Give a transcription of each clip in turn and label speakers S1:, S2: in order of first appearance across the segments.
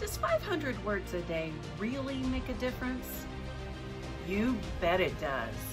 S1: Does 500 words a day really make a difference? You bet it does.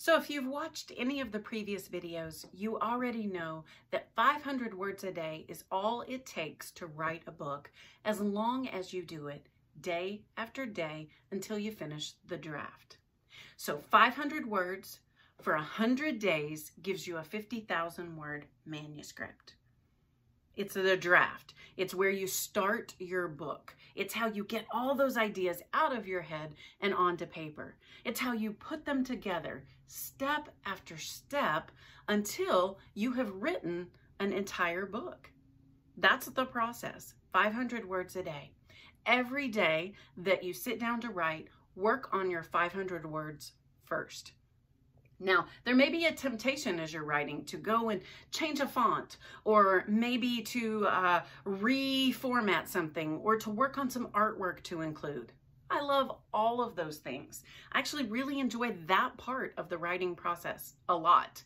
S1: So if you've watched any of the previous videos, you already know that 500 words a day is all it takes to write a book as long as you do it day after day until you finish the draft. So 500 words for 100 days gives you a 50,000 word manuscript. It's the draft. It's where you start your book. It's how you get all those ideas out of your head and onto paper. It's how you put them together step after step until you have written an entire book. That's the process, 500 words a day. Every day that you sit down to write, work on your 500 words first. Now, there may be a temptation as you're writing to go and change a font or maybe to uh, reformat something or to work on some artwork to include. I love all of those things. I actually really enjoy that part of the writing process a lot.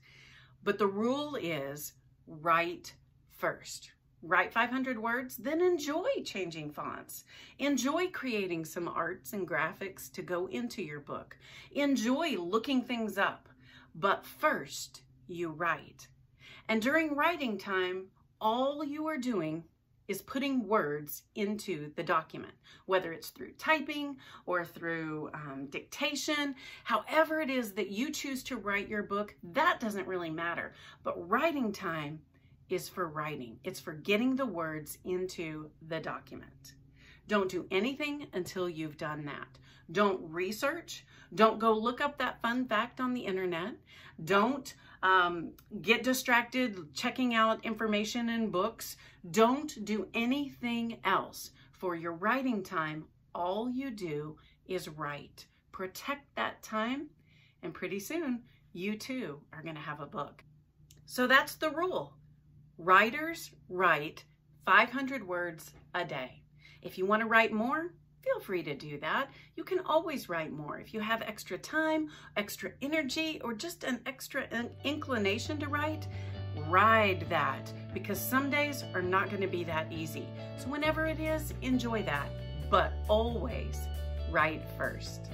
S1: But the rule is write first. Write 500 words, then enjoy changing fonts. Enjoy creating some arts and graphics to go into your book. Enjoy looking things up. But first, you write. And during writing time, all you are doing is putting words into the document, whether it's through typing or through um, dictation, however it is that you choose to write your book, that doesn't really matter. But writing time is for writing. It's for getting the words into the document. Don't do anything until you've done that. Don't research. Don't go look up that fun fact on the internet. Don't um, get distracted checking out information in books. Don't do anything else. For your writing time, all you do is write. Protect that time, and pretty soon, you too are going to have a book. So that's the rule. Writers write 500 words a day. If you want to write more, feel free to do that. You can always write more. If you have extra time, extra energy, or just an extra inclination to write, ride that because some days are not going to be that easy. So whenever it is, enjoy that, but always write first.